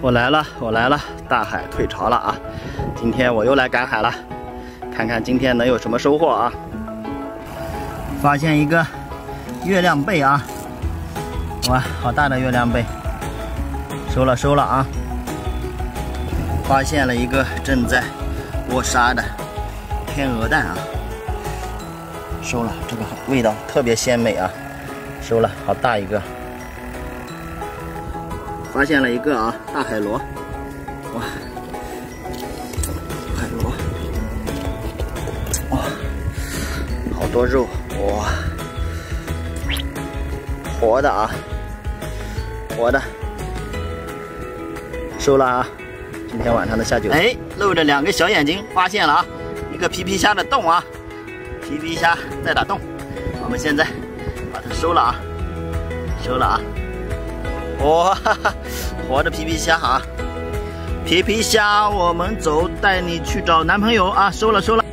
我来了，我来了，大海退潮了啊！今天我又来赶海了，看看今天能有什么收获啊！发现一个月亮贝啊！哇，好大的月亮贝！收了收了啊！发现了一个正在剥沙的天鹅蛋啊！收了，这个味道特别鲜美啊！收了，好大一个！发现了一个啊，大海螺，哇，海螺，哇，好多肉，哇，活的啊，活的，收了啊，今天晚上的下酒。哎，露着两个小眼睛，发现了啊，一个皮皮虾的洞啊，皮皮虾在打洞，我们现在把它收了啊，收了啊。哇，活的皮皮虾啊！皮皮虾，我们走，带你去找男朋友啊！收了收了。